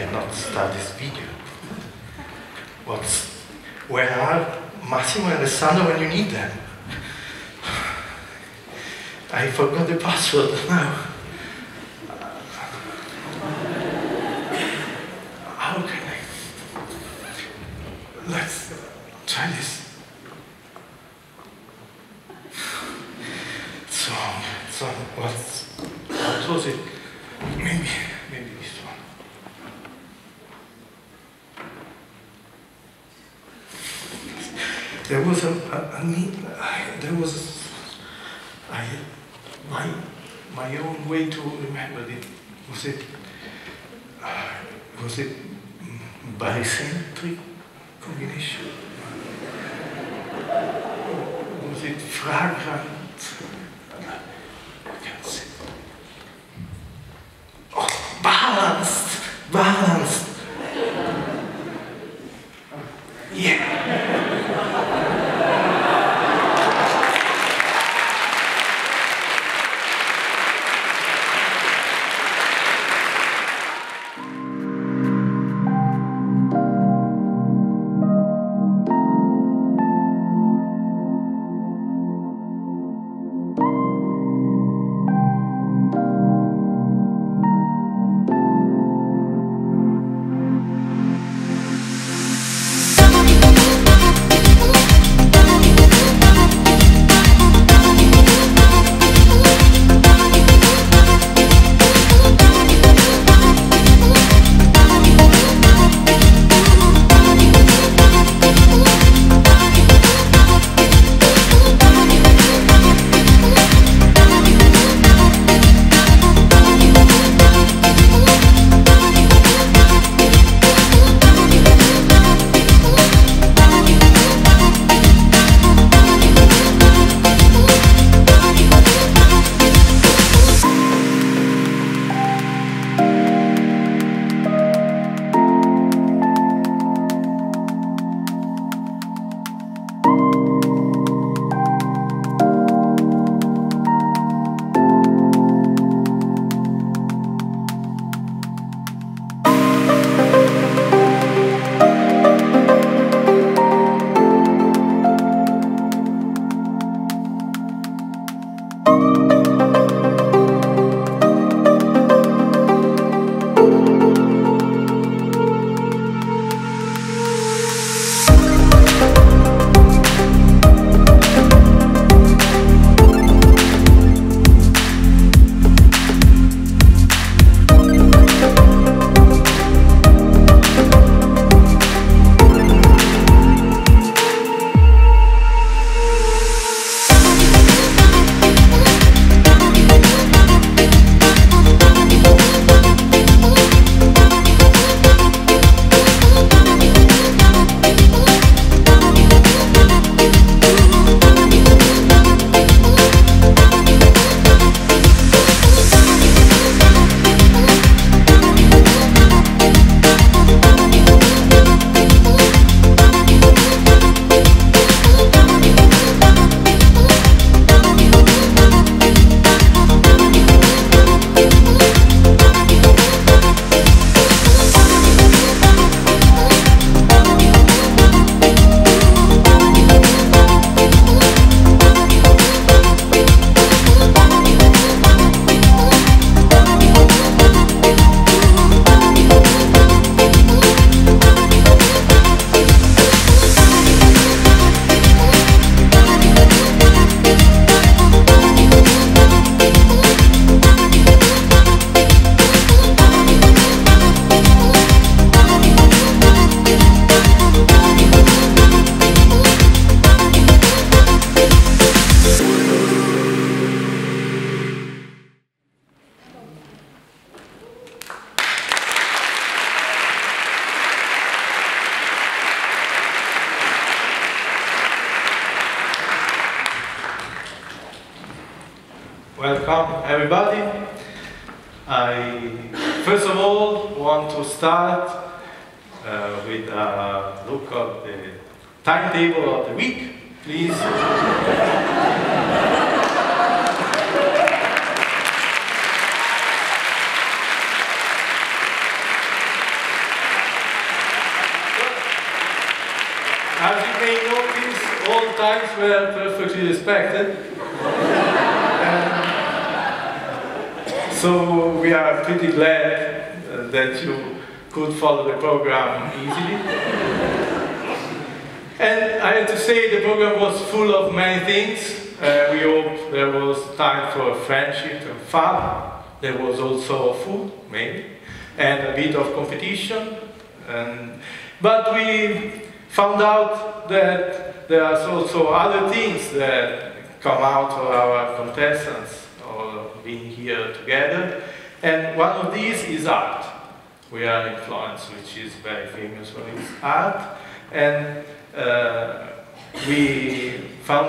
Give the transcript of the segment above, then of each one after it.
cannot start this video. What's, where are Massimo and Alessandro when you need them? I forgot the password now.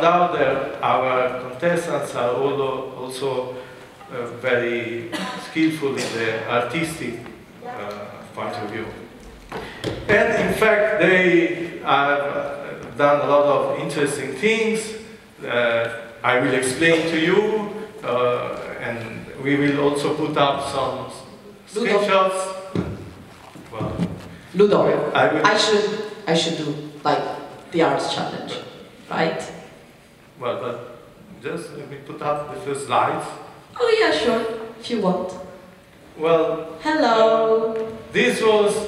Found out that our contestants are also uh, very skillful in the artistic uh, point of view. And in fact, they have done a lot of interesting things. Uh, I will explain to you, uh, and we will also put up some screenshots. Well, Ludo, I, I, should I should do like the arts challenge, right? Well, but just let me put up the first slides. Oh yeah, sure, if you want. Well. Hello. Uh, this was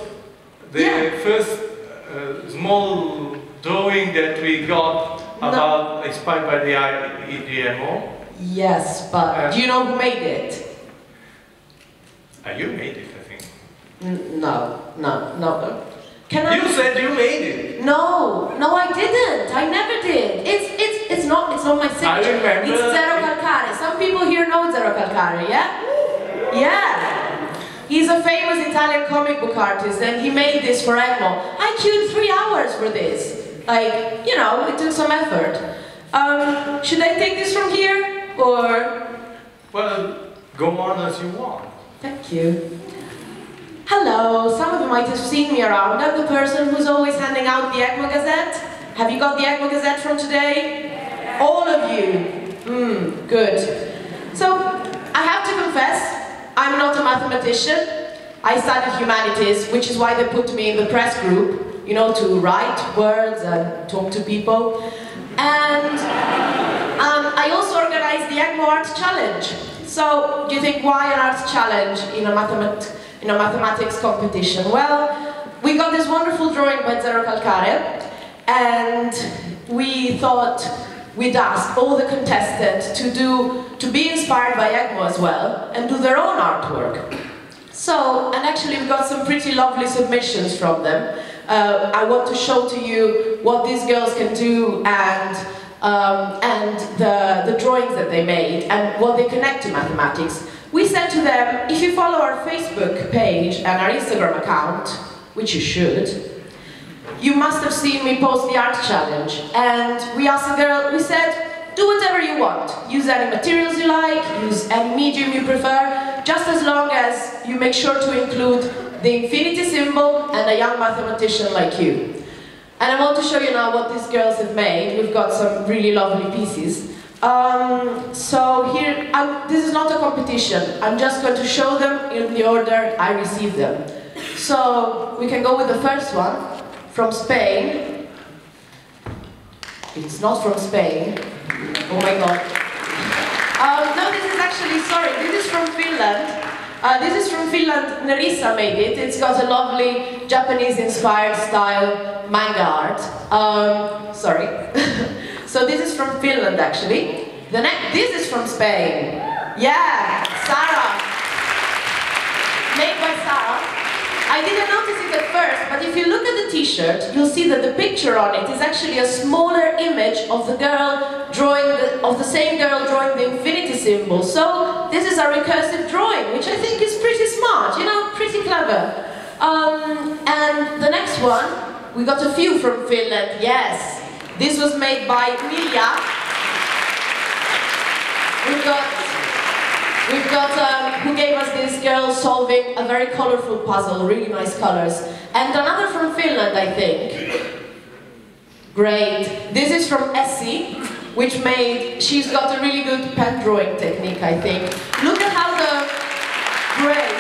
the yeah. first uh, small drawing that we got no. about inspired by the EGMO. Yes, but uh, do you know who made it? Uh, you made it, I think. N no, no, no. Can I? You said you made it. No, no, I didn't. I never did. It's it's it's not it's not my signature. I remember. It's Zerocalcare. Some people here know Zerocalcare. Yeah. Yeah. He's a famous Italian comic book artist and he made this for Egmo. I queued three hours for this. Like, you know, it took some effort. Um, should I take this from here, or? Well, go on as you want. Thank you. Hello, some of you might have seen me around. I'm the person who's always handing out the Egmo Gazette. Have you got the Egmo Gazette from today? All of you. Hmm, good. So, I have to confess, I'm not a mathematician. I studied humanities, which is why they put me in the press group, you know, to write words and talk to people. And um, I also organized the EGMO Arts Challenge. So, do you think why an arts challenge in a, mathemat in a mathematics competition? Well, we got this wonderful drawing by Zerocalcare, and we thought we'd ask all the contestants to do to be inspired by EGMO as well and do their own artwork. So, and actually we got some pretty lovely submissions from them. Uh, I want to show to you what these girls can do and um, and the, the drawings that they made and what they connect to mathematics. We said to them, if you follow our Facebook page and our Instagram account, which you should, you must have seen me post the art challenge. And we asked the girl, we said, do whatever you want. Use any materials you like, use any medium you prefer, just as long as you make sure to include the infinity symbol and a young mathematician like you. And I want to show you now what these girls have made. We've got some really lovely pieces. Um, so here, I'm, this is not a competition. I'm just going to show them in the order I received them. So we can go with the first one from Spain. It's not from Spain. Oh my god. Uh, no, this is actually, sorry, this is from Finland. Uh, this is from Finland, Nerissa made it. It's got a lovely Japanese-inspired style manga art. Um, sorry. so this is from Finland, actually. The next, this is from Spain. Yeah, Sarah. Made by Sarah. I didn't notice it at first, but if you look at the t-shirt, you'll see that the picture on it is actually a smaller image of the girl drawing, the, of the same girl drawing the infinity symbol. So this is a recursive drawing, which I think is pretty smart, you know, pretty clever. Um, and the next one, we got a few from Finland, yes. This was made by Milja. We've got We've got, um, who gave us this girl solving a very colorful puzzle, really nice colors. And another from Finland, I think. Great. This is from Essie, which made, she's got a really good pen drawing technique, I think. Look at how the braid,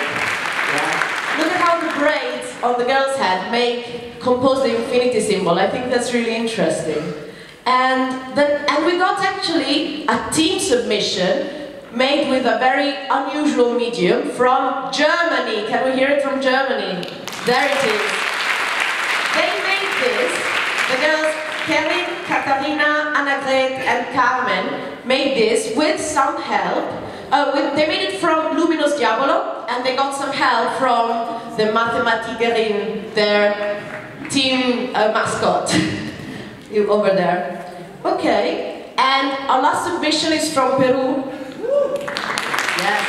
look at how the braids on the girl's head make, compose the infinity symbol. I think that's really interesting. And, then, and we got actually a team submission made with a very unusual medium from Germany. Can we hear it from Germany? There it is. They made this, the girls Kevin, Katarina, Annegret and Carmen made this with some help. Uh, with, they made it from Luminous Diavolo and they got some help from the Mathematikerin, their team uh, mascot over there. Okay, and our last submission is from Peru. Yes.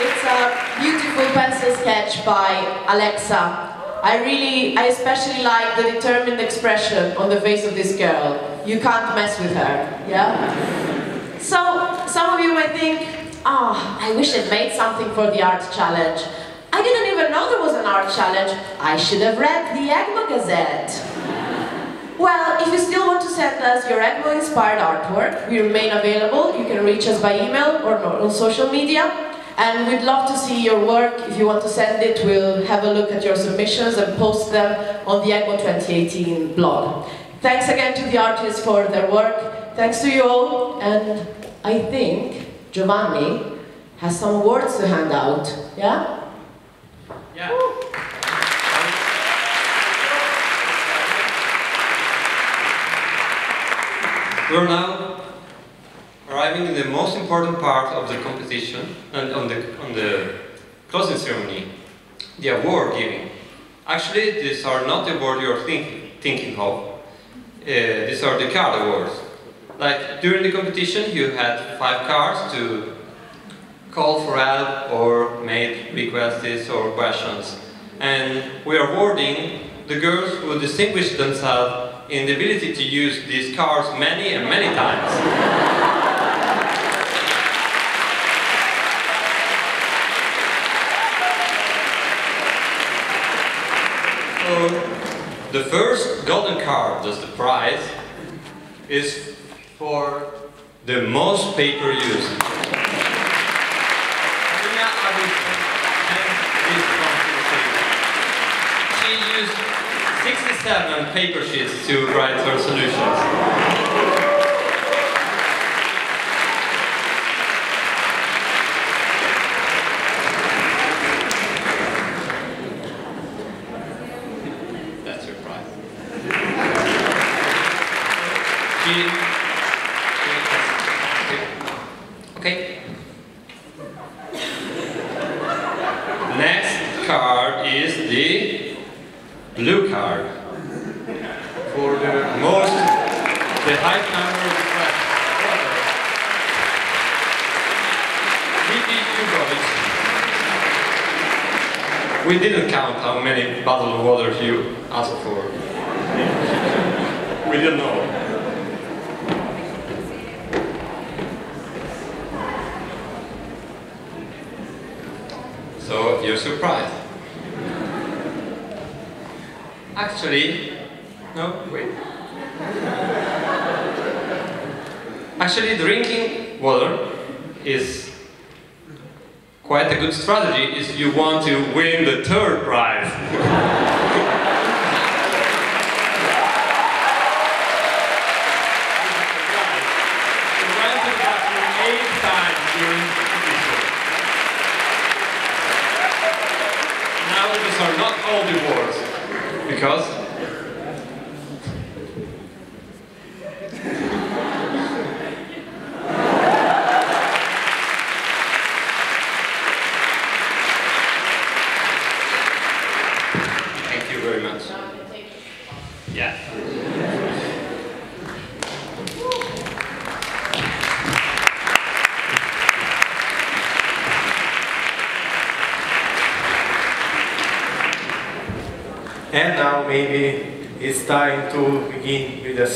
It's a beautiful pencil sketch by Alexa. I really, I especially like the determined expression on the face of this girl. You can't mess with her, yeah? So, some of you might think, oh, I wish I'd made something for the art challenge. I didn't even know there was an art challenge. I should have read the EGMO Gazette. Well, if you still want to send us your EGMO-inspired artwork, we remain available. You can reach us by email or on social media. And we'd love to see your work. If you want to send it, we'll have a look at your submissions and post them on the EGMO 2018 blog. Thanks again to the artists for their work. Thanks to you all. And I think Giovanni has some awards to hand out. Yeah? Yeah. We're now arriving in the most important part of the competition and on the, on the closing ceremony, the award giving. Actually, these are not the award you're thinking, thinking of. Uh, these are the card awards. Like, during the competition, you had five cards to call for help or make requests or questions. And we are awarding the girls who distinguished themselves in the ability to use these cards many and many times. so, the first golden card, that's the prize, is for the most paper used. She used 67 paper sheets to write her solutions.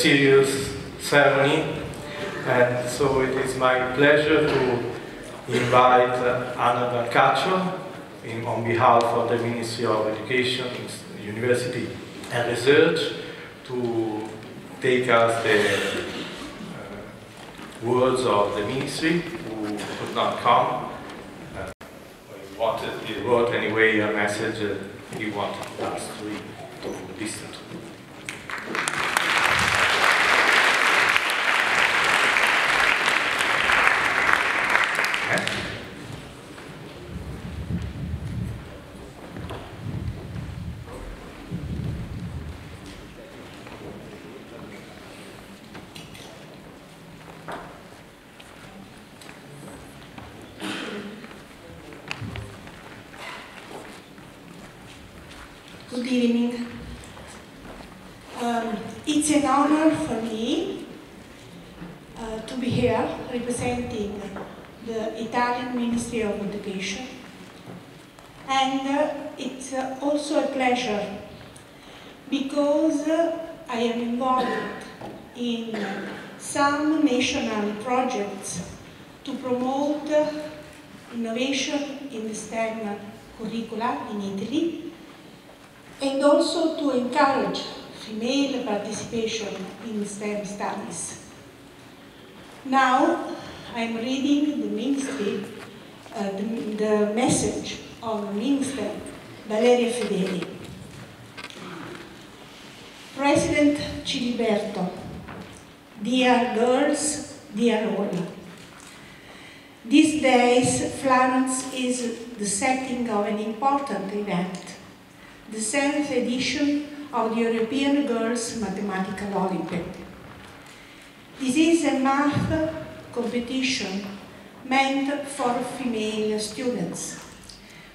Serious ceremony. And so it is my pleasure to invite uh, Anna in, on behalf of the Ministry of Education, University and Research to take us the uh, words of the ministry who could not come. Uh, he wanted, he wrote anyway a message uh, he wanted us to, to listen to. Good evening. Um, it's an honor for me uh, to be here representing the Italian Ministry of Education. And uh, it's uh, also a pleasure because uh, I am involved in some national projects to promote innovation in the STEM curricula in Italy and also to encourage female participation in STEM studies. Now, I'm reading the ministry, uh, the, the message of Minister Valeria Fedeli. President Ciliberto, dear girls, dear all. These days, Florence is the setting of an important event the seventh edition of the European Girls Mathematical Olympiad. This is a math competition meant for female students,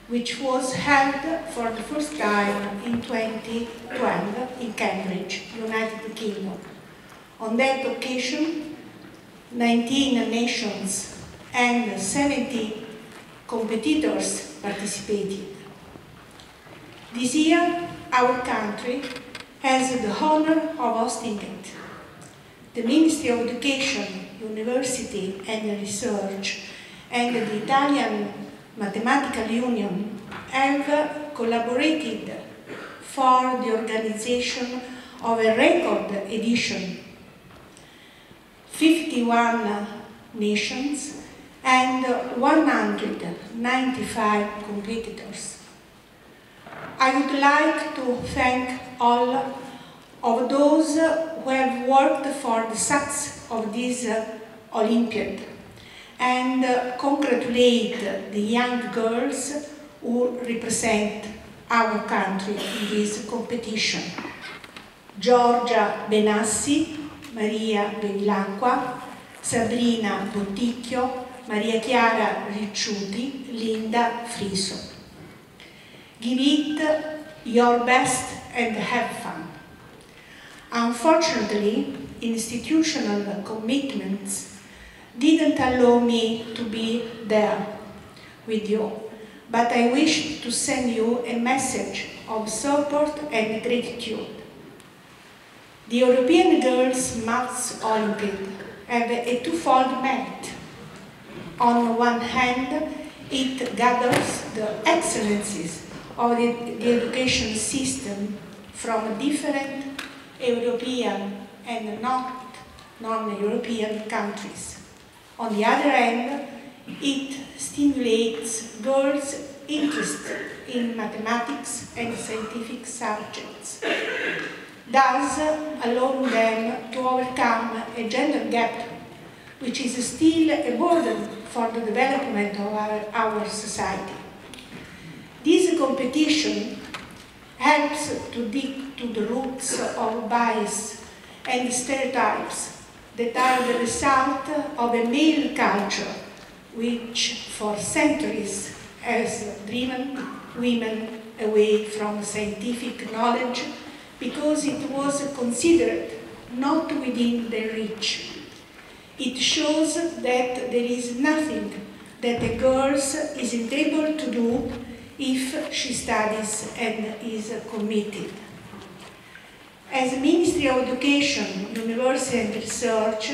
which was held for the first time in 2012 in Cambridge, United Kingdom. On that occasion, 19 nations and 70 competitors participated. This year, our country has the honor of hosting it. The Ministry of Education, University and Research and the Italian Mathematical Union have collaborated for the organization of a record edition. 51 nations and 195 competitors. I would like to thank all of those who have worked for the success of this Olympiad and congratulate the young girls who represent our country in this competition. Giorgia Benassi, Maria Bevilacqua, Sabrina Botticchio, Maria Chiara Ricciuti, Linda Friso. Give it your best and have fun. Unfortunately, institutional commitments didn't allow me to be there with you, but I wish to send you a message of support and gratitude. The European Girls Maths Olympiad have a twofold merit. On one hand, it gathers the excellencies of the, the education system from different European and not non-European countries. On the other hand, it stimulates girls' interest in mathematics and scientific subjects, thus allowing them to overcome a gender gap which is still a burden for the development of our, our society. Competition helps to dig to the roots of bias and stereotypes that are the result of a male culture which for centuries has driven women away from scientific knowledge because it was considered not within their reach. It shows that there is nothing that a girl isn't able to do if she studies and is committed. As Ministry of Education, University and Research,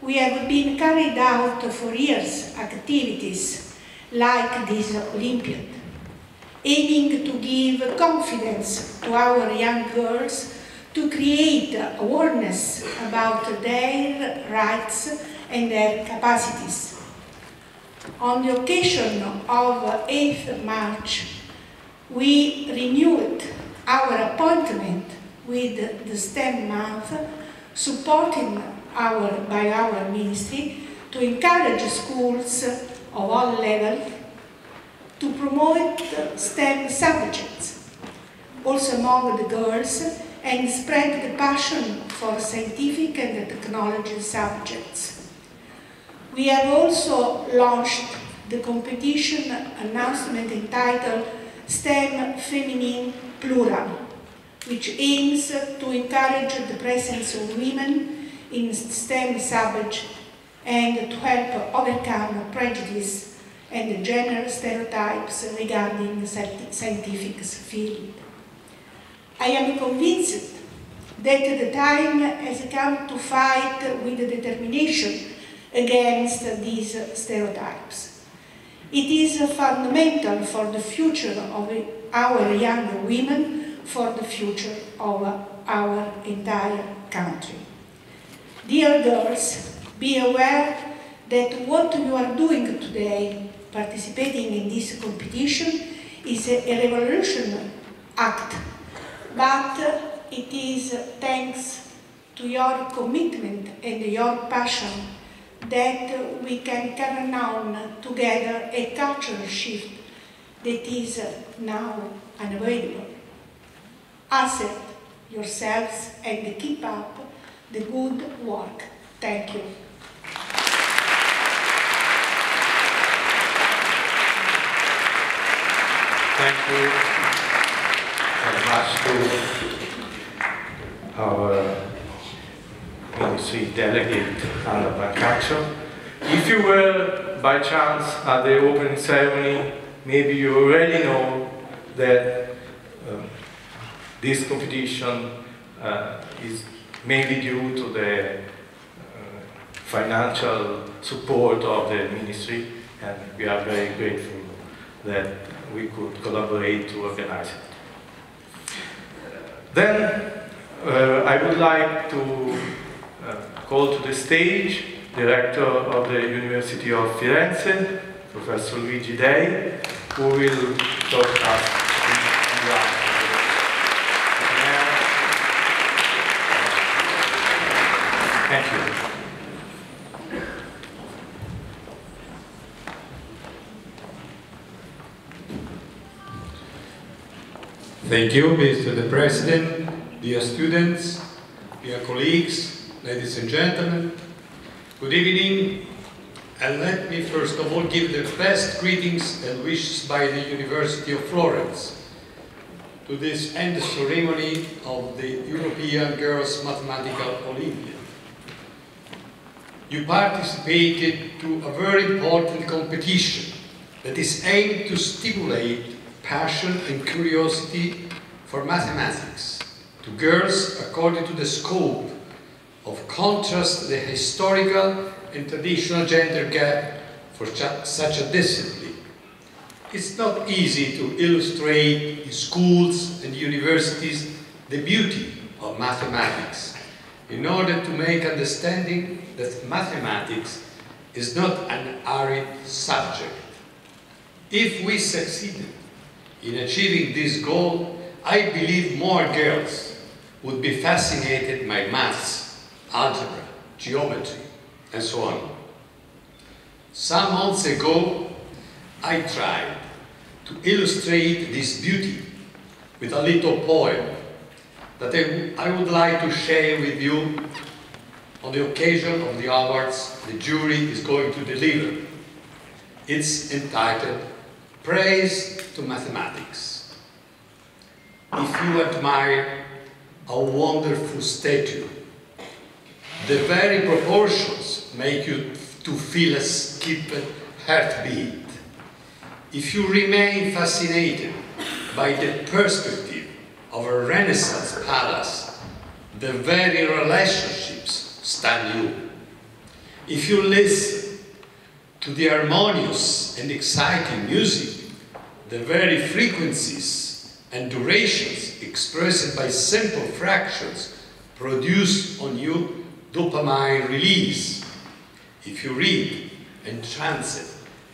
we have been carried out for years activities like this Olympiad, aiming to give confidence to our young girls to create awareness about their rights and their capacities. On the occasion of 8th March, we renewed our appointment with the STEM month, supporting our, by our ministry to encourage schools of all levels to promote STEM subjects, also among the girls, and spread the passion for scientific and technology subjects. We have also launched the competition announcement entitled STEM Feminine Plural, which aims to encourage the presence of women in STEM subjects and to help overcome prejudice and gender stereotypes regarding scientific field. I am convinced that the time has come to fight with determination against these stereotypes. It is fundamental for the future of our young women, for the future of our entire country. Dear girls, be aware that what you are doing today, participating in this competition, is a, revolution act, but it is thanks to your commitment and your passion that we can carry on together a cultural shift that is now unavoidable. Accept yourselves and keep up the good work. Thank you. Thank you very much to our ministry delegate, Anna Brancaccio. If you were by chance at the opening ceremony, maybe you already know that um, this competition uh, is mainly due to the uh, financial support of the ministry and we are very grateful that we could collaborate to organize it. Then uh, I would like to call to the stage director of the University of Firenze, Professor Luigi Dei, who will talk us Thank you. Thank you, Mr. the President, dear students, dear colleagues, ladies and gentlemen. Good evening, and let me first of all give the best greetings and wishes by the University of Florence to this end ceremony of the European Girls Mathematical Olympiad. You participated to a very important competition that is aimed to stimulate passion and curiosity for mathematics to girls according to the scope of contrast the historical and traditional gender gap for such a discipline. It's not easy to illustrate in schools and universities the beauty of mathematics in order to make understanding that mathematics is not an arid subject. If we succeeded in achieving this goal, I believe more girls would be fascinated by maths, algebra, geometry, and so on. Some months ago, I tried to illustrate this beauty with a little poem that I would like to share with you on the occasion of the awards the jury is going to deliver. It's entitled Praise to Mathematics. If you admire a wonderful statue, the very proportions make you to feel a skipped heartbeat. If you remain fascinated by the perspective of a Renaissance palace, the very relationships stun you. If you listen to the harmonious and exciting music, the very frequencies and durations expressed by simple fractions produce on you dopamine release. If you read and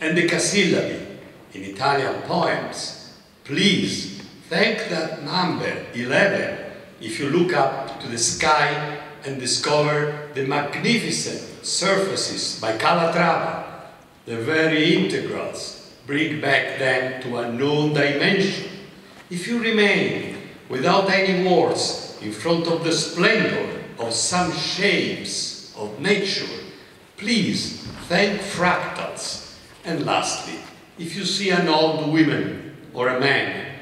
and decasyllabi in Italian poems, please thank that number 11 if you look up to the sky and discover the magnificent surfaces by Calatrava, the very integrals bring back them to a known dimension. If you remain without any words in front of the splendor of some shapes of nature, please thank fractals. And lastly, if you see an old woman or a man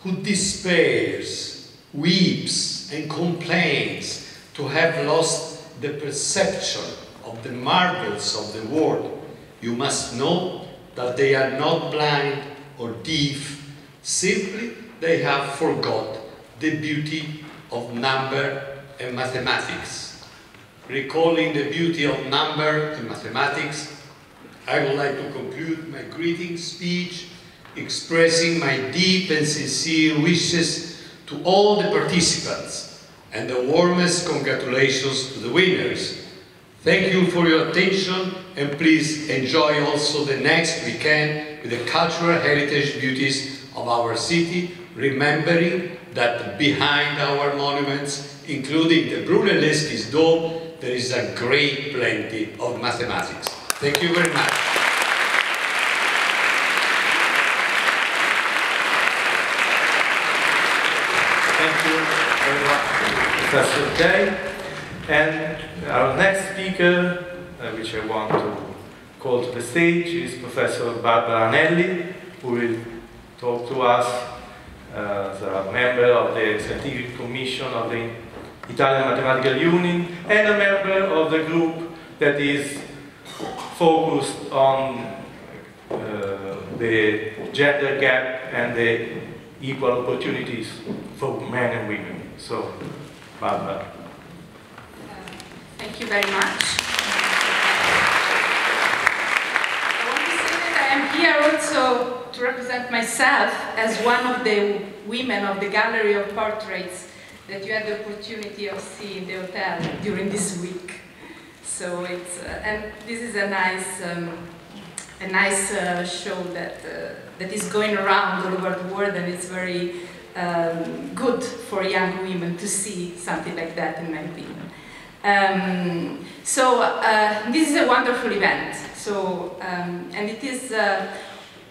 who despairs, weeps, and complains to have lost the perception of the marvels of the world, you must know that they are not blind or deaf, simply they have forgot the beauty of number and mathematics. Recalling the beauty of number and mathematics, I would like to conclude my greeting speech expressing my deep and sincere wishes to all the participants and the warmest congratulations to the winners. Thank you for your attention and please enjoy also the next weekend with the cultural heritage beauties of our city, remembering that behind our monuments, including the Brunelleschi's dome, there is a great plenty of mathematics. Thank you very much. Thank you very much, Professor Dei. And our next speaker, uh, which I want to call to the stage, is Professor Barbara Anelli, who will talk to us as a member of the Scientific Commission of the Italian Mathematical Union and a member of the group that is focused on uh, the gender gap and the equal opportunities for men and women. So, Barbara. Thank you very much. I want to say that I am here also to represent myself as one of the women of the gallery of portraits that you had the opportunity of seeing in the hotel during this week. So it's uh, and this is a nice um, a nice uh, show that uh, that is going around all over the world and it's very um, good for young women to see something like that in my opinion. Um, so uh, this is a wonderful event. So um, and it is uh,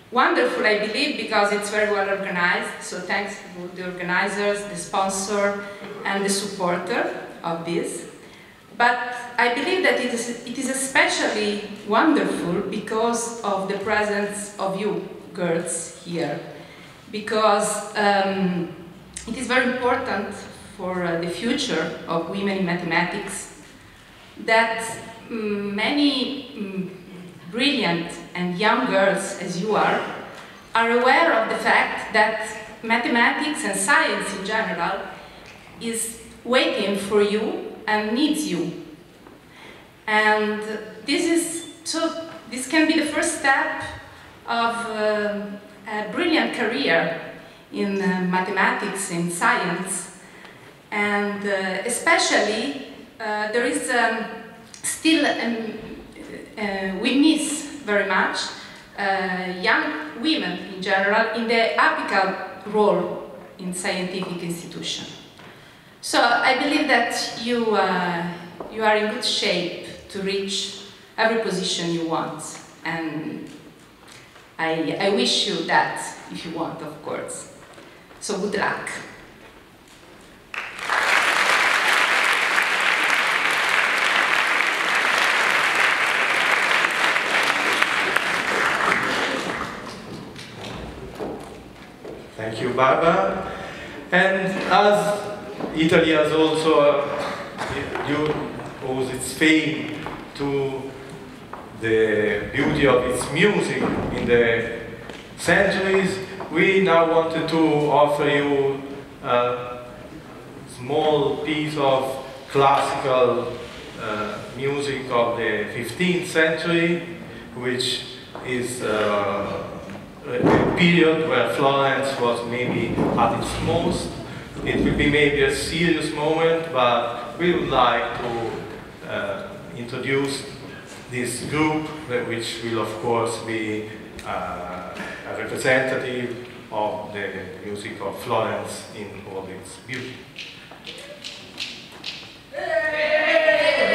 wonderful, I believe, because it's very well organized. So thanks to the organizers, the sponsor, and the supporter of this. But I believe that it is, it is especially wonderful because of the presence of you girls here. Because um, it is very important for uh, the future of women in mathematics that mm, many mm, brilliant and young girls as you are are aware of the fact that mathematics and science in general is waiting for you and needs you. And this is so this can be the first step of uh, a brilliant career in uh, mathematics in science and uh, especially uh, there is um, still um, uh, we miss very much uh, young women in general in the apical role in scientific institution. So I believe that you, uh, you are in good shape to reach every position you want and I, I wish you that if you want, of course. So good luck. Barbara. And as Italy has also due, owes its fame to the beauty of its music in the centuries, we now wanted to offer you a small piece of classical uh, music of the 15th century, which is uh, a period where Florence was maybe at its most. It will be maybe a serious moment, but we would like to uh, introduce this group, which will of course be uh, a representative of the music of Florence in all its beauty. Hey!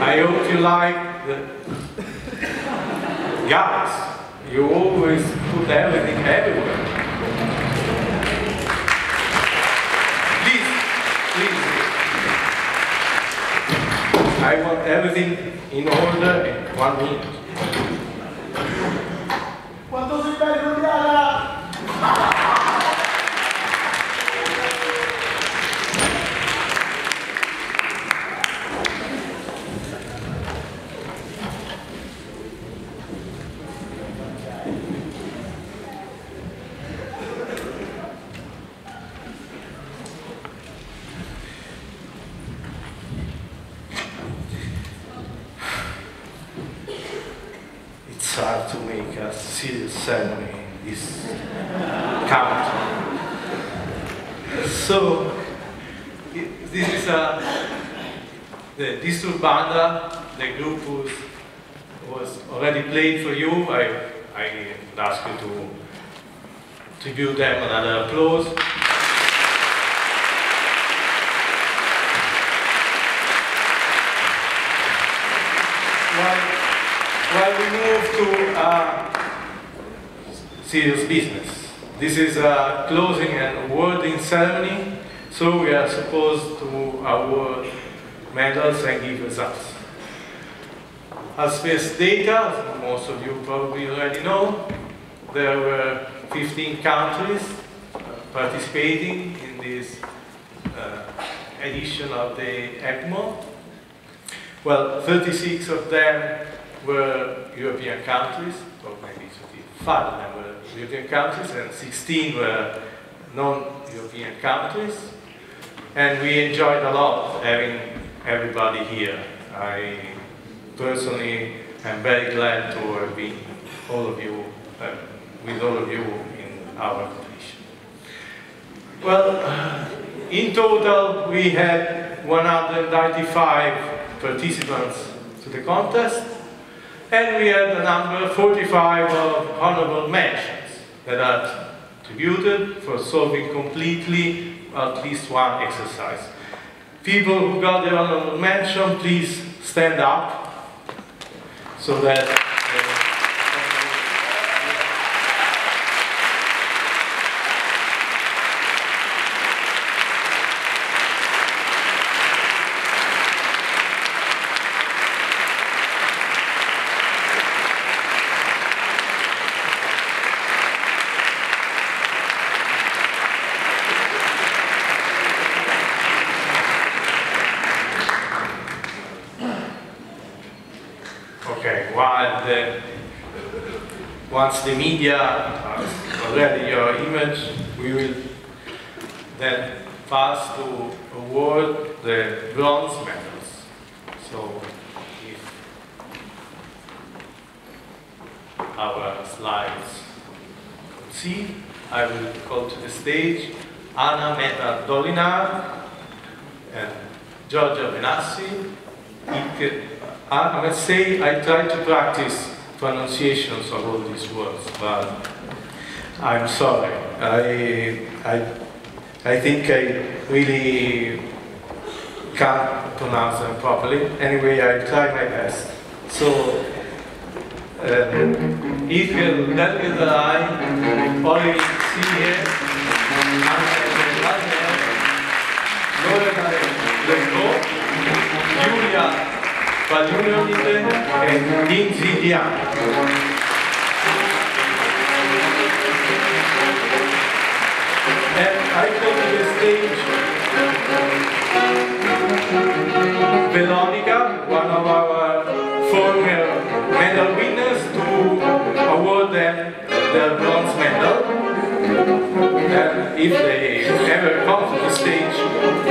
I hope you like the guys. You always put everything everywhere. Please, please. I want everything in order in one minute. Quanto sei bello, Diana! It's hard to make a serious ceremony in this country. So, i- this is a, the Disturbanda, the group was, was already played for you. I, I would ask you to, to give them another applause. While, while we move to uh, serious business. This is a closing and awarding ceremony, so we are supposed to award medals and give results. As space data, most of you probably already know, there were 15 countries participating in this uh, edition of the EGMO. Well, 36 of them were European countries, or maybe 35 of them were European countries, and 16 were non-European countries. And we enjoyed a lot having everybody here. I personally am very glad to been all of you, uh, with all of you in our competition. Well, in total, we had 195 participants to the contest, and we had a number 45 of honorable mentions that are tributed for solving completely at least one exercise. People who got the honorable mention, please stand up so that Okay, while the, the media uh, has already your image, we will then pass to award the bronze medals. So, if our slides see, I will call to the stage Anna Meta Dolinar and Giorgio Benassi, I must say I try to practice pronunciations of all these words, but I'm sorry. I, I, I think I really can't pronounce them properly. Anyway, I try my best. So, um, if you let me I only see here, E Lindsay Diano. And I come to the stage Veronica, one of our former medal winners, to award them their bronze medal. And if they ever come to the stage,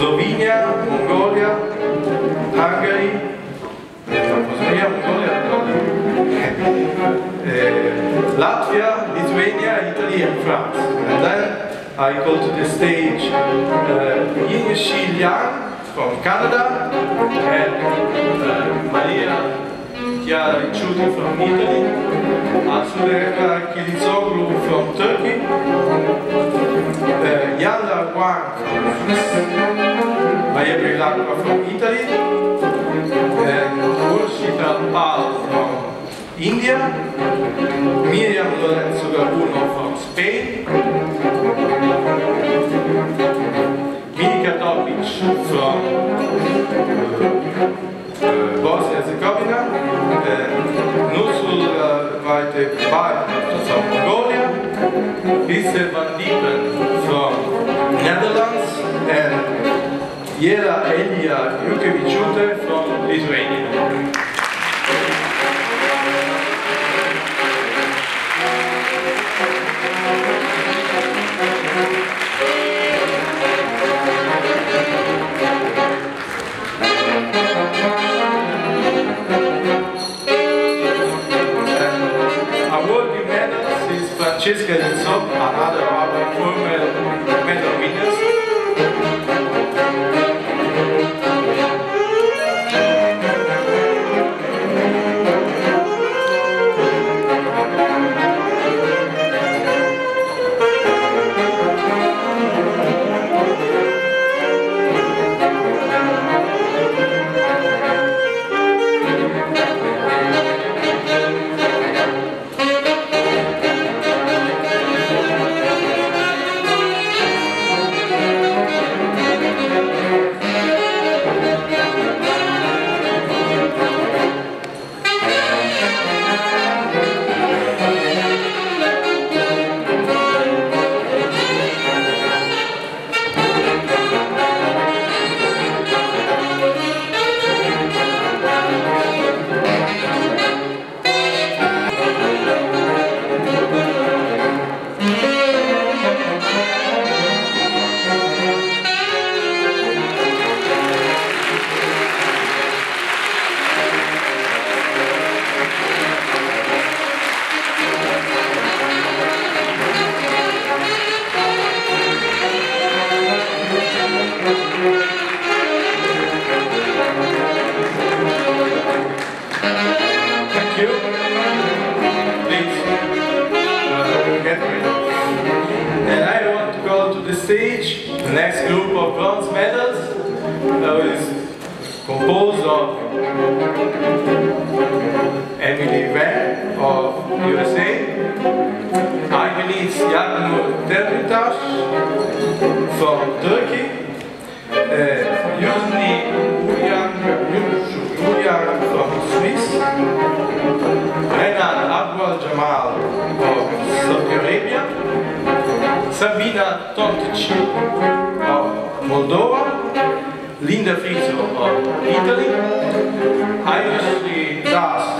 Slovenia, Mongolia, Hungary, Slovenia, Mongolia, Latvia, Lithuania, Italy, and France. And then I call to the stage uh, Yin Shi Liang from Canada and uh, Maria Chiara Ricciuti from Italy, Azuleka Kilizoglu from Turkey, uh, Yanda Wang from Swiss, Maria Brilacqua from Italy, and Urshita Pal from India, Miriam Lorenzo Gabuno from Spain, Milika Topic from uh, Bosnia-Herzegovina, uh, Nusul uh, Vajte from Mongolia, Lise van Diepen from Netherlands, and Jela Elia Jukevičute from Lithuania. Francesca Rizzo, another of our former medal winners. The next group of bronze medals is composed of Emily Van of USA, Agnes Yagmur Termitas from Turkey, uh, Yusni Uyang Uyang from Swiss, Renan Abwal Jamal of Saudi Arabia, Sabina Tontic of Moldova, Linda Fizzo of Italy, Ayushi Das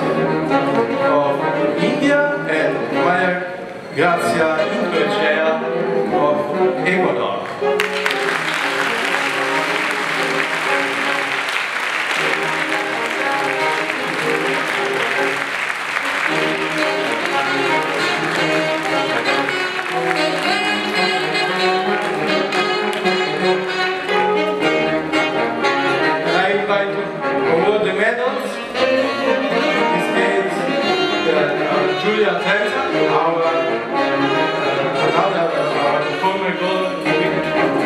of India, and Maya Grazia Incoechea of Ecuador.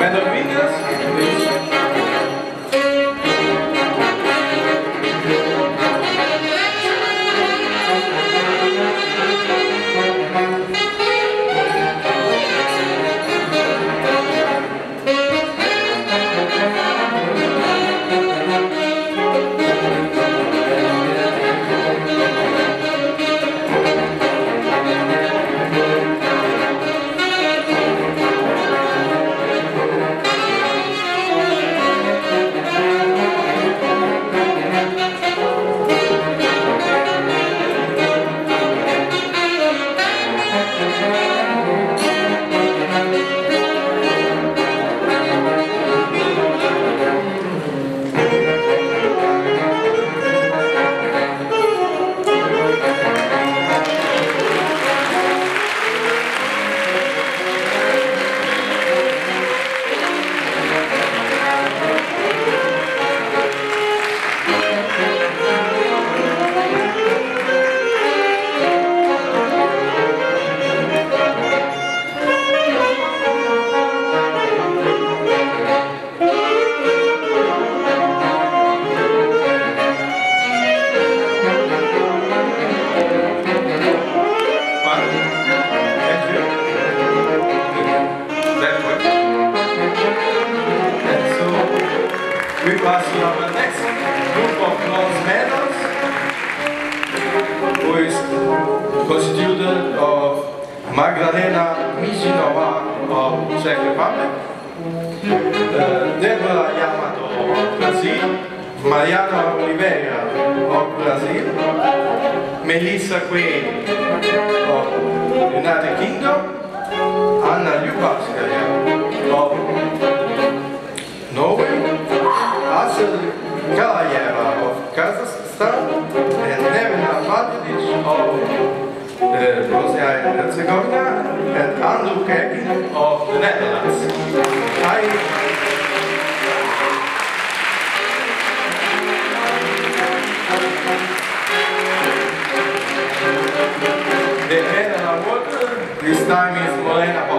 Medal winners. Please. Herzegovina and Andrew of the Netherlands. Hi. The head of an water. this time is Morena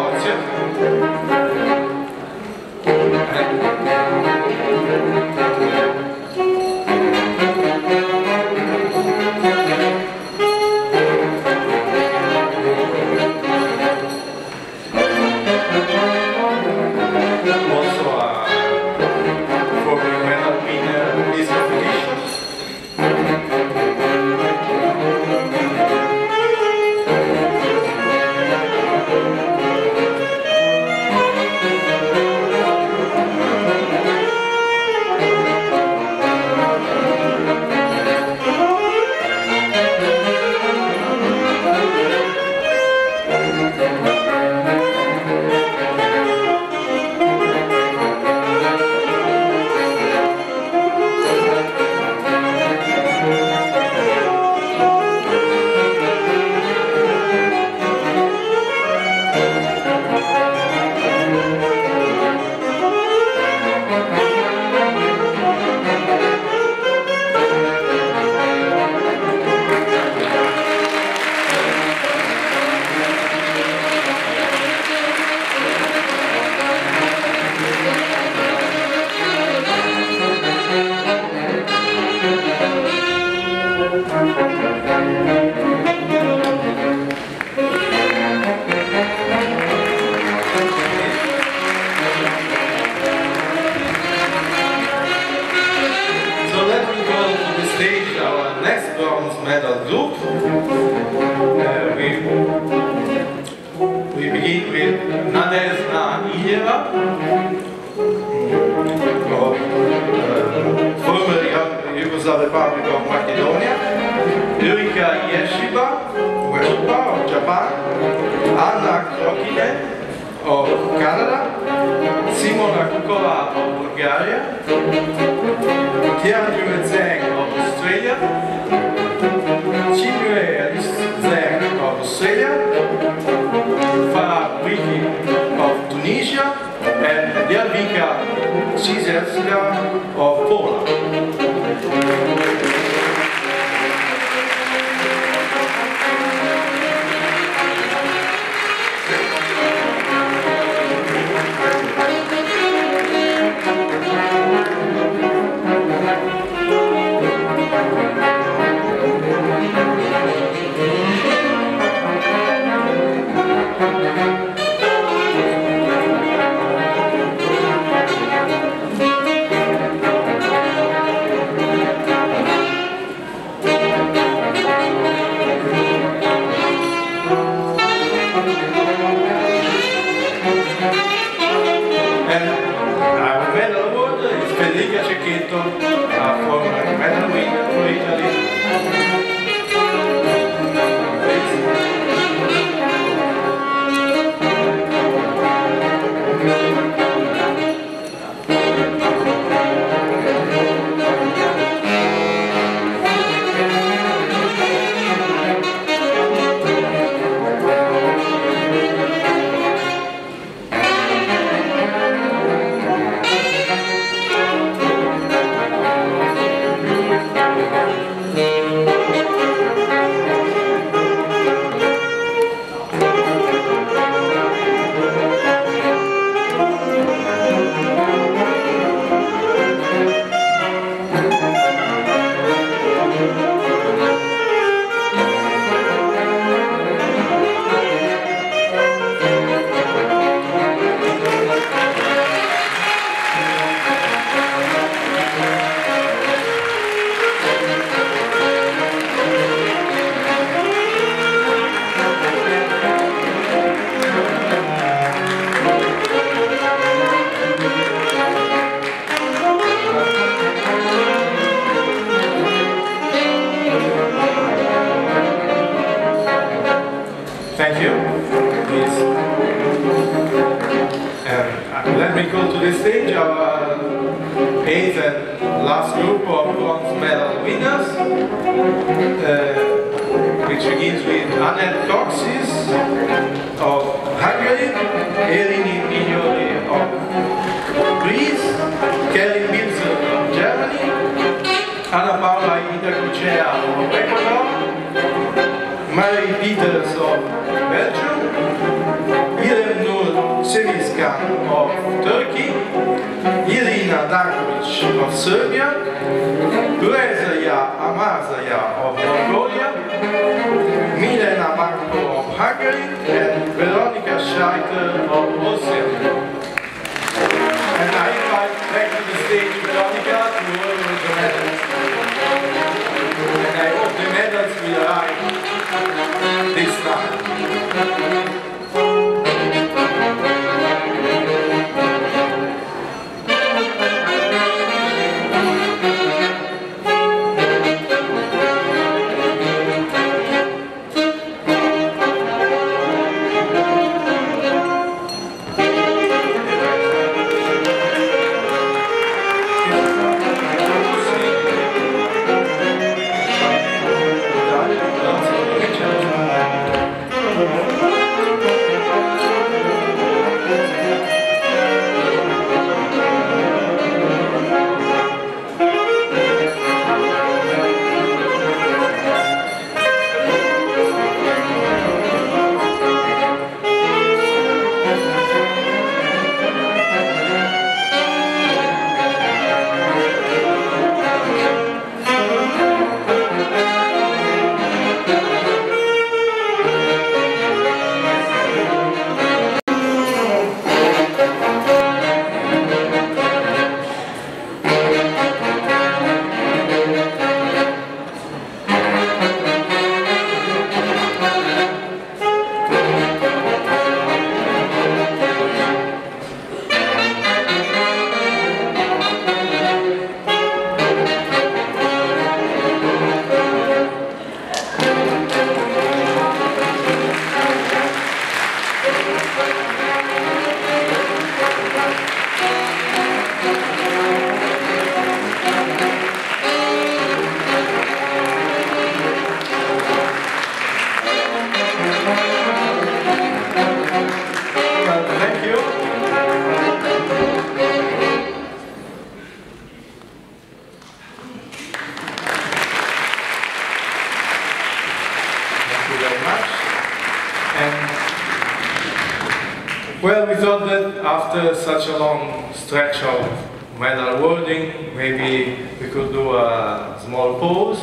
stretch of medal awarding, maybe we could do a small pause.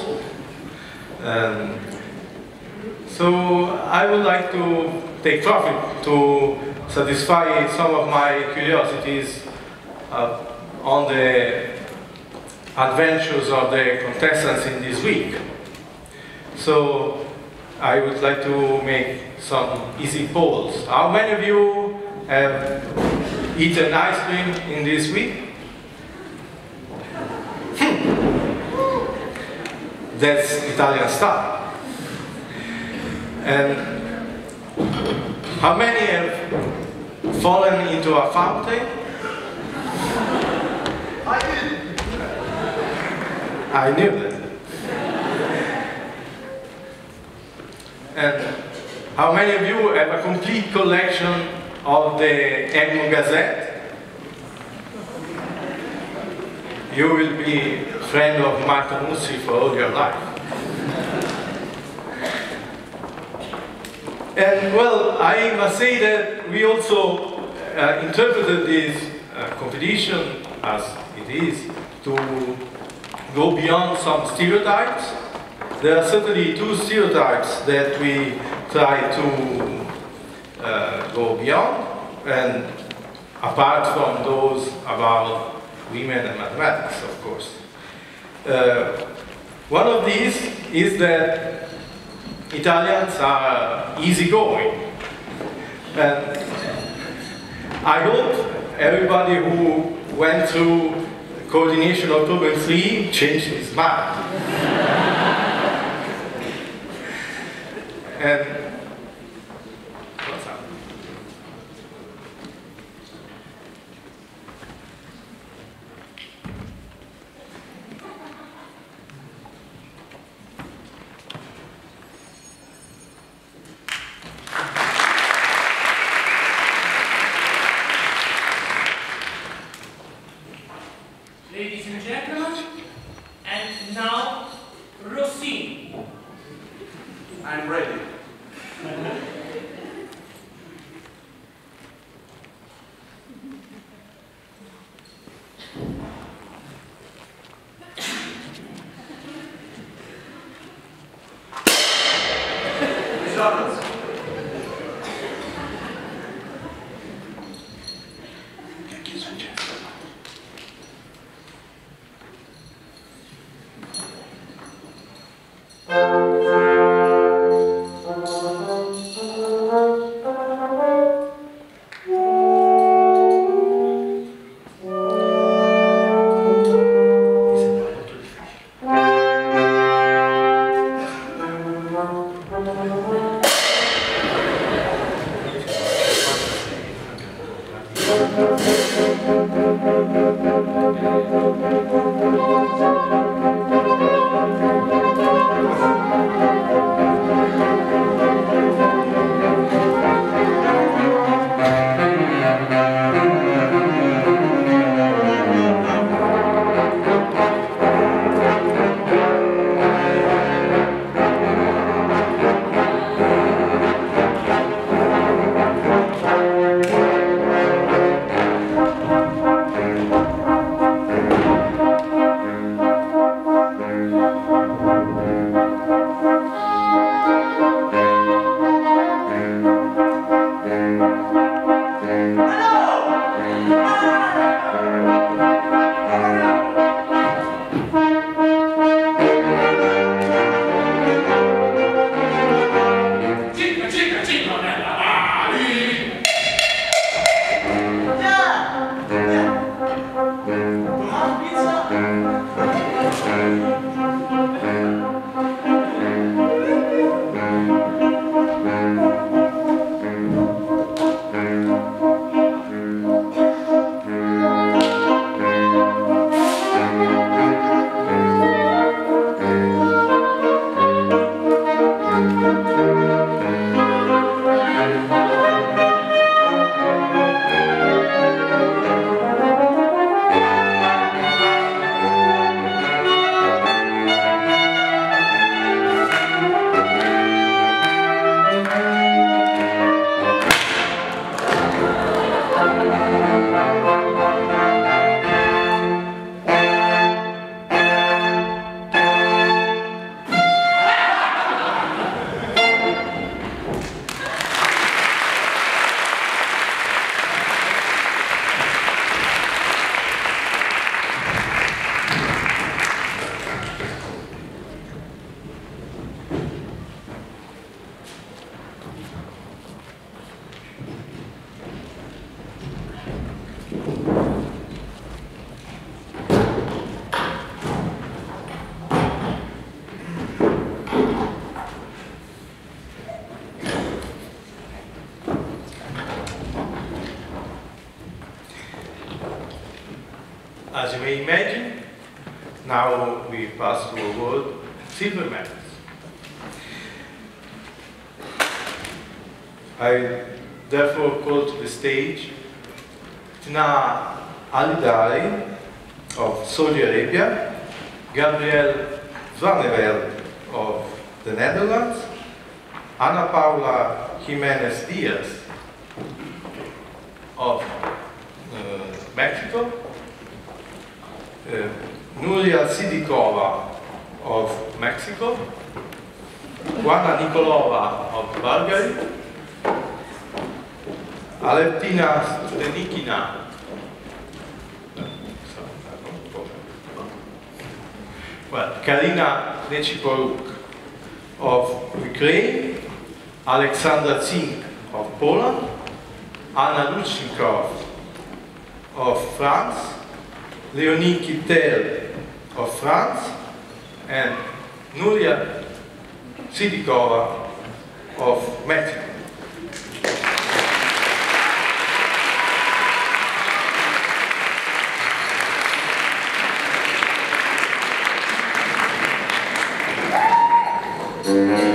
Um, so I would like to take profit to satisfy some of my curiosities uh, on the adventures of the contestants in this week. So I would like to make some easy polls. How many of you have eaten ice cream in this week? That's Italian style. And how many have fallen into a fountain? I did. I knew that. And how many of you have a complete collection of the EGMO Gazette? You will be a friend of Marco Mussi for all your life. And well, I must say that we also uh, interpreted this uh, competition as it is to go beyond some stereotypes. There are certainly two stereotypes that we try to uh, go beyond, and apart from those about women and mathematics, of course. Uh, one of these is that Italians are easygoing. And I hope everybody who went through coordination of October 3 changed his mind. and was Reggie Boruk of Ukraine, Alexander Zink of Poland, Anna Luchnikov of France, Leonie Kittel of France, and Nuria Sidikova of Mexico. Música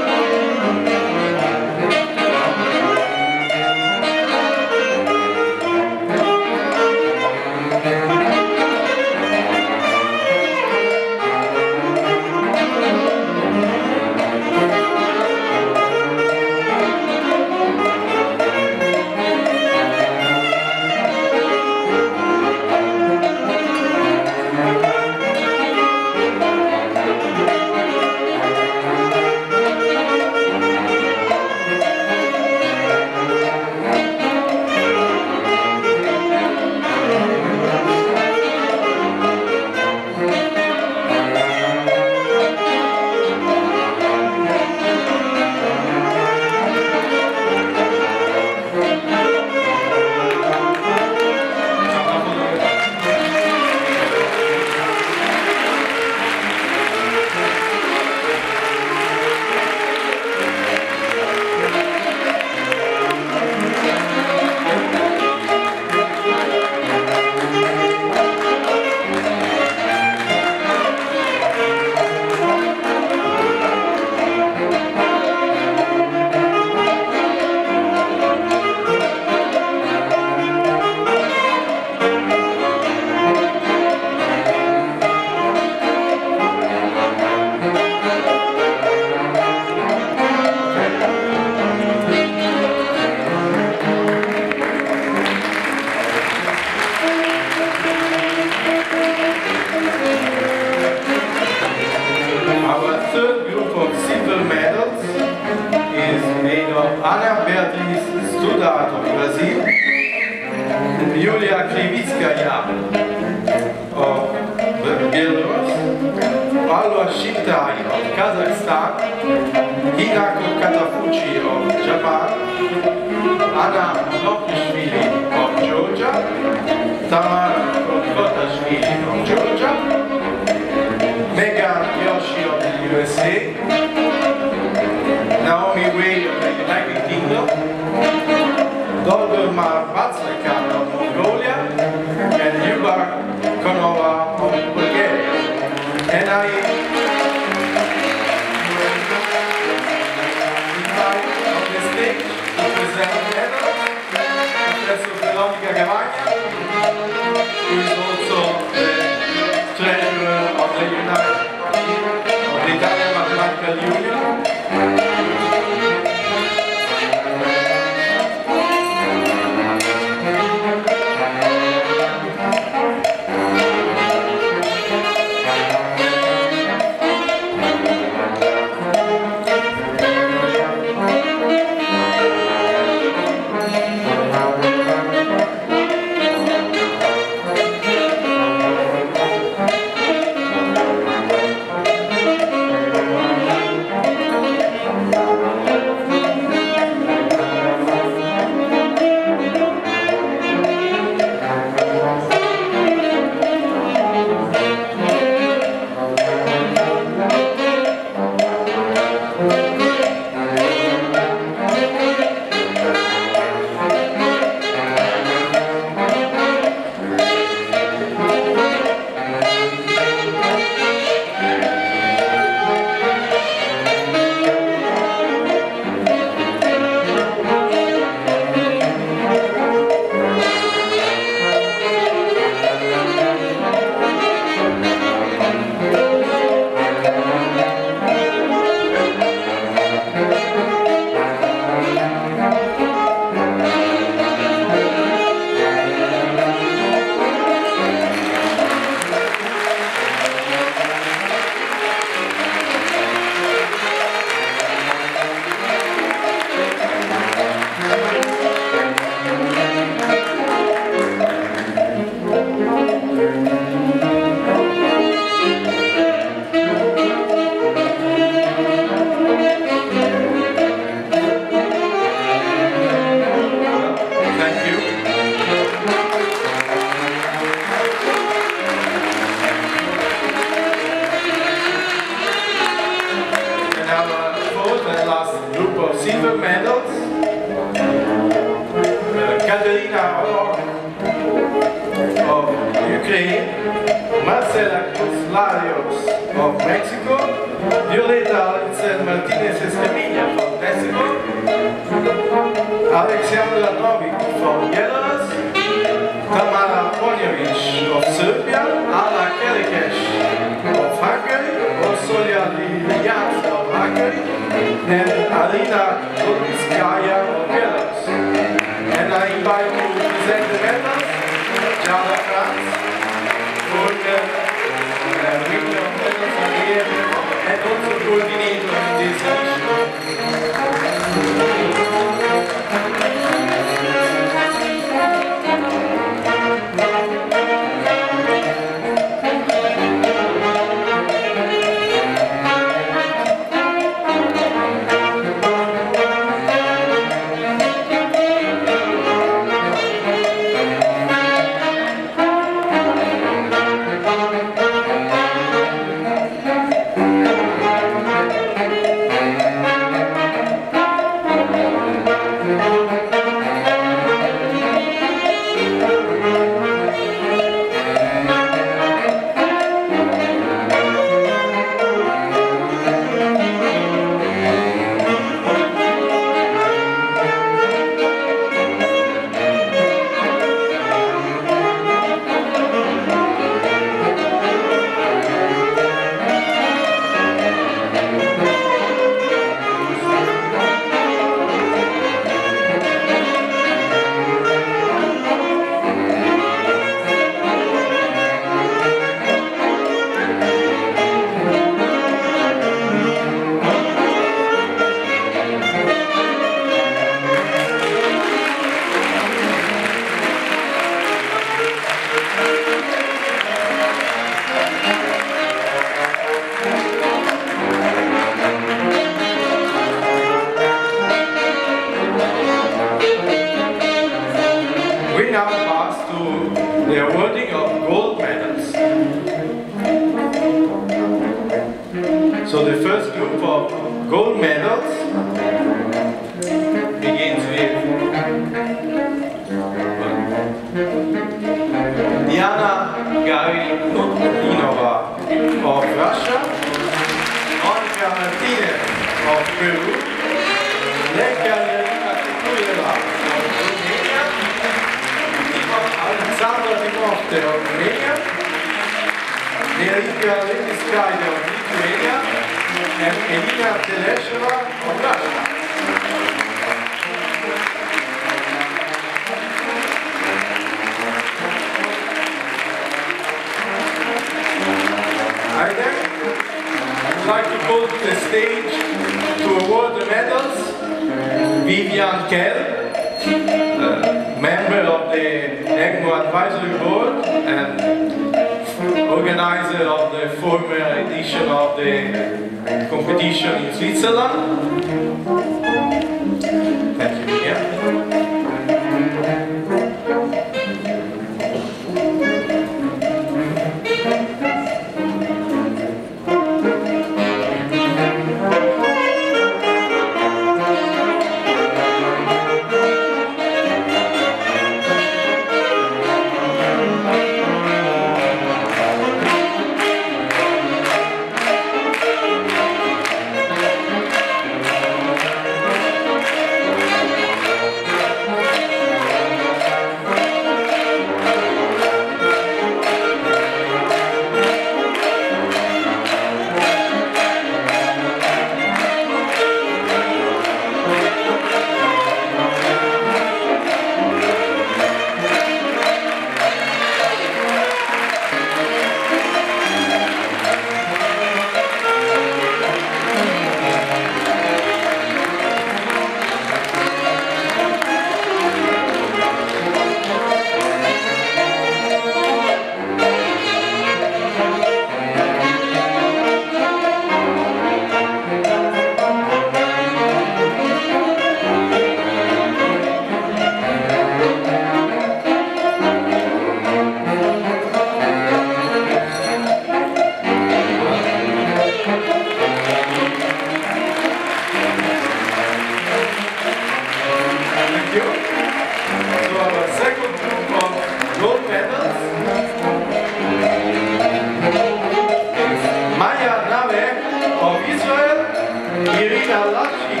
Malachi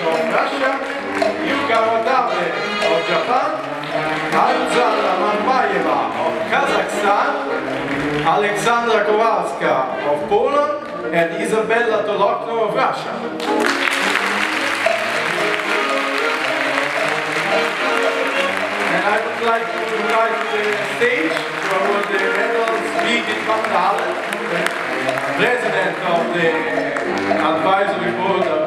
from Russia, Yuka Watabe of Japan, Alza Lamanbayeva of Kazakhstan, Alexandra Kowalska of Poland, and Isabella Tolokno of Russia. I would like to invite the stage for the medals Birgit van Dalen president of the advisory board of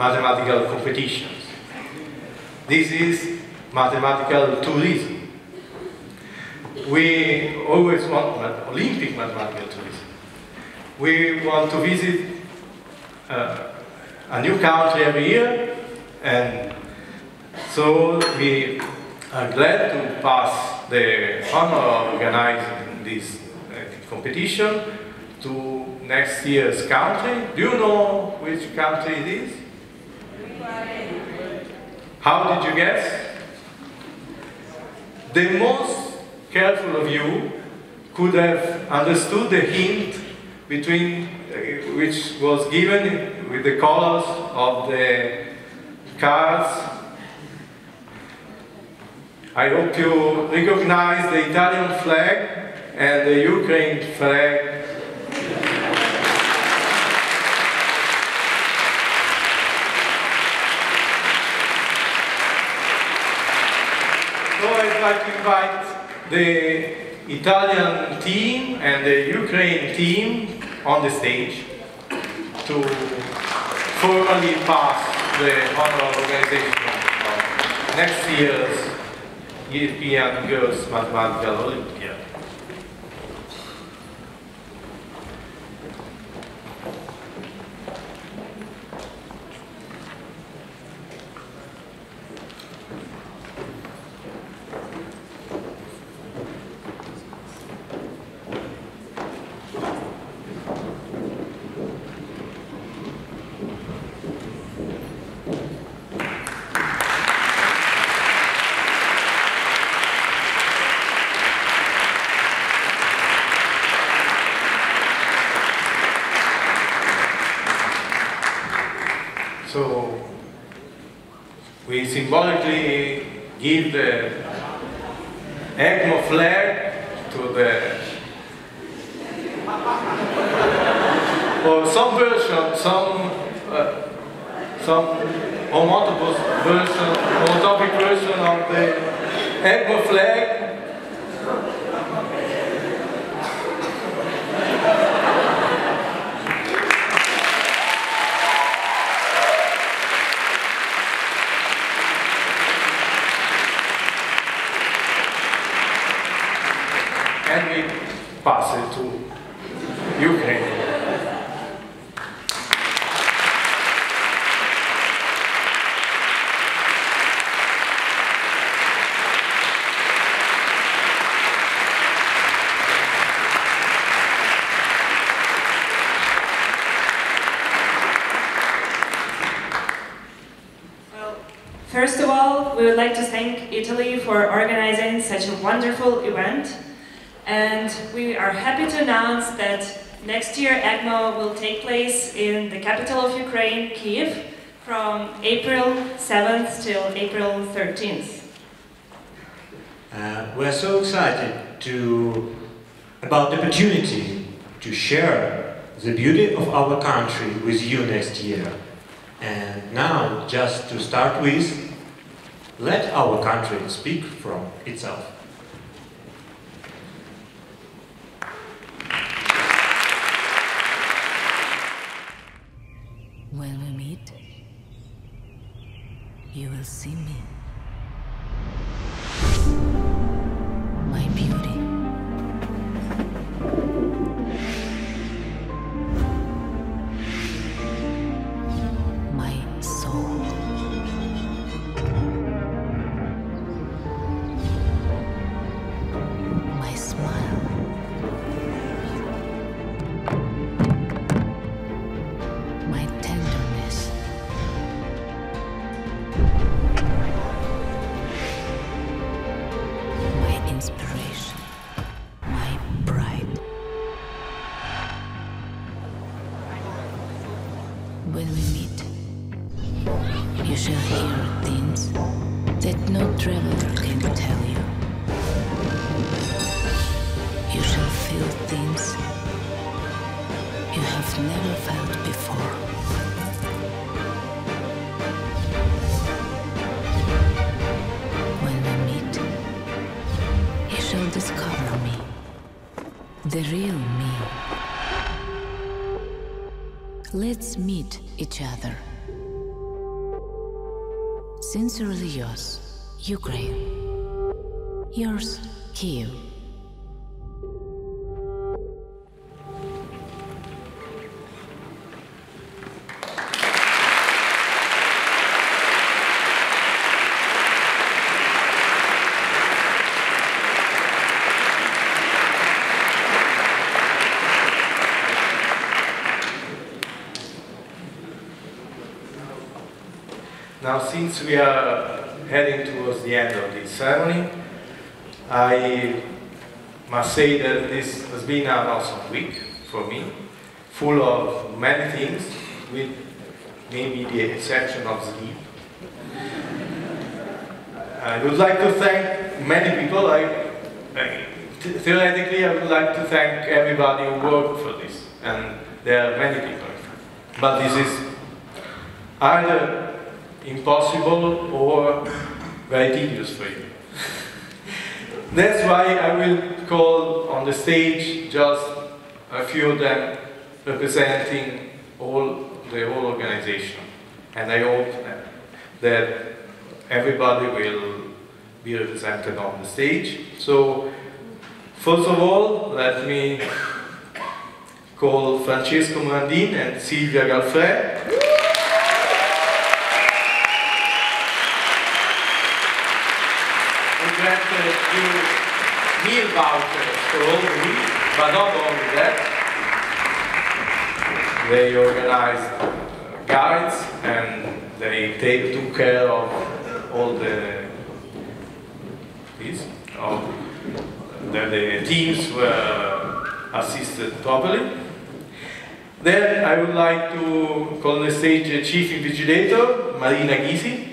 mathematical competitions. This is mathematical tourism. We always want Olympic mathematical tourism. We want to visit uh, a new country every year, and so we I'm glad to pass the honor of organizing this uh, competition to next year's country. Do you know which country it is? How did you guess? The most careful of you could have understood the hint between uh, which was given with the colors of the cards. I hope you recognize the Italian flag and the Ukraine flag So I'd like to invite the Italian team and the Ukraine team on the stage to formally pass the honor organization of next year's European Girls Mathematical Olympiad. So we symbolically give the EGMO flag to the or some version, some uh, some homotopous version, homotopic version of the EGMO flag and we pass it to Ukraine. First of all, we would like to thank Italy for organizing such a wonderful event. And we are happy to announce that next year EGMO will take place in the capital of Ukraine, Kiev, from April 7th till April 13th. Uh, we're so excited to about the opportunity to share the beauty of our country with you next year. And now, just to start with, let our country speak from itself. When we meet, you will see me. Sincerely yours, Ukraine. Yours, Kiev. Since we are heading towards the end of this ceremony, I must say that this has been an awesome week for me, full of many things, with maybe the exception of sleep. I would like to thank many people. I, I, theoretically, I would like to thank everybody who worked for this, and there are many people. But this is either impossible or very tedious for you. That's why I will call on the stage just a few of them representing all the whole organization. And I hope that everybody will be represented on the stage. So, first of all, let me call Francesco Morandin and Silvia Galfrey. But not only that, they organized uh, guides and they take, took care of all the these, of the, the teams were assisted properly. Then I would like to call on the stage Chief Invigilator, Marina Gysi.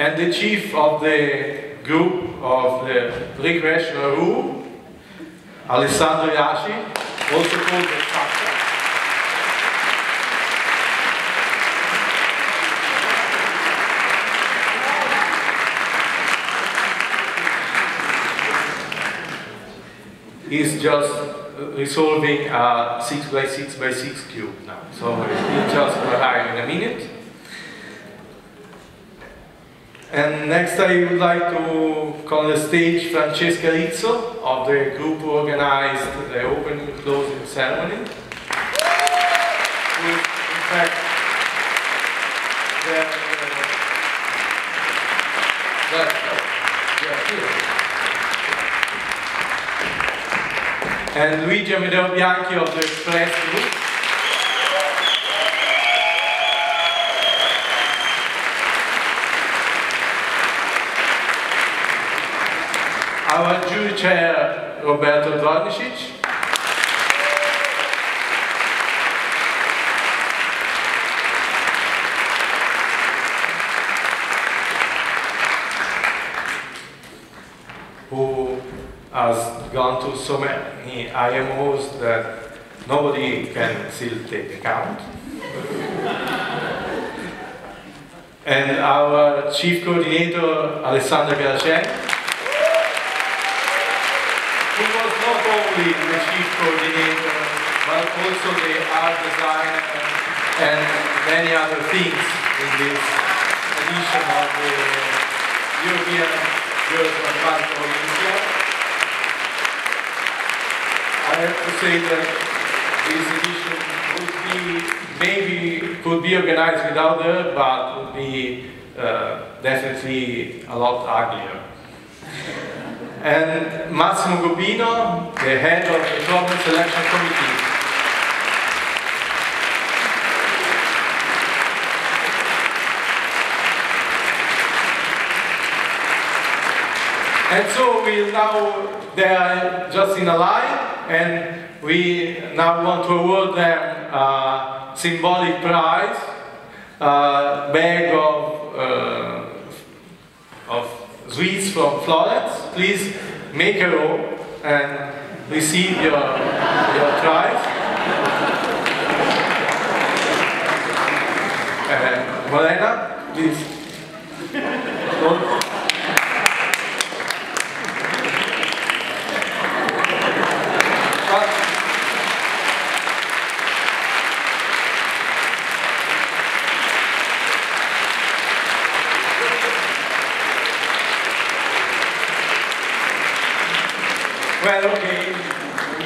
and the chief of the group of the recreational room, Alessandro Yashi, also called the Chacha. He's just resolving a 6 by 6 by 6 cube now, so he'll just arrive in a minute. And next I would like to call the stage Francesca Rizzo of the group who organized the opening and closing ceremony. In fact, uh, and Luigi Amedeo Bianchi of the press group. Our jury chair, Roberto Dvornicich. who has gone to so many IMOs that nobody can still take account. and our chief coordinator, Alessandra Garcen, who was only the chief coordinator, but also the art designer and many other things in this edition of the European Girls Mathematical Olympiad. I have to say that this edition would be, maybe could be organized without her, but would be uh, definitely a lot uglier and Massimo Gobbino, the head of the Global Selection Committee. And so we now, they are just in a line, and we now want to award them a symbolic prize, a bag of, uh, of sweets from Florence. Please make a row and receive your, your prize. Uh, Morena, please. Well, okay,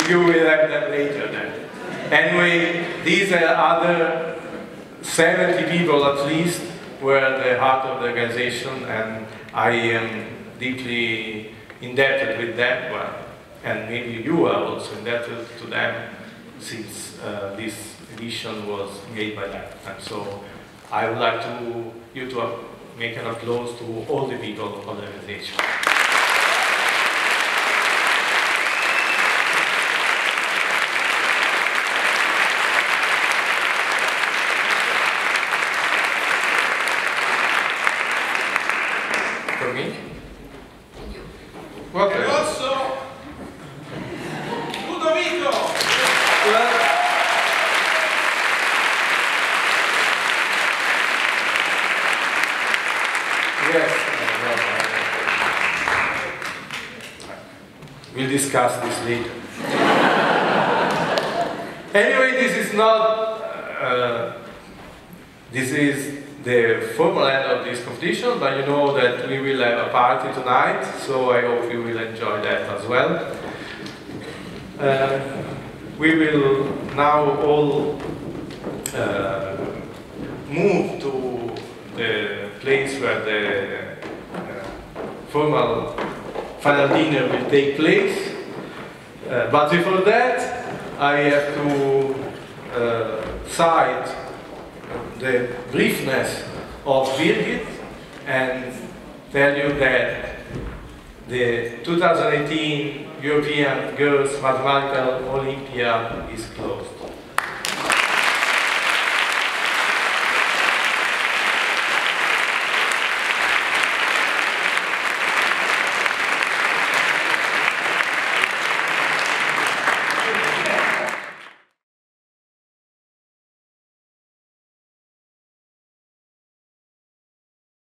you will have them later then. Anyway, these are other 70 people at least were the heart of the organization and I am deeply indebted with them, and maybe you are also indebted to them since uh, this edition was made by them. And so I would like to you to make an applause to all the people of the organization. For me? Okay. Rosso! Ludovico! Yes. We'll discuss this anyway, this is not. Uh, this is the formal end of this competition, but you know that we will have a party tonight, so I hope you will enjoy that as well. Uh, we will now all uh, move to the place where the uh, formal final dinner will take place. Uh, but before that, I have to uh, cite the briefness of Birgit and tell you that the 2018 European Girls Mathematical Olympiad is closed.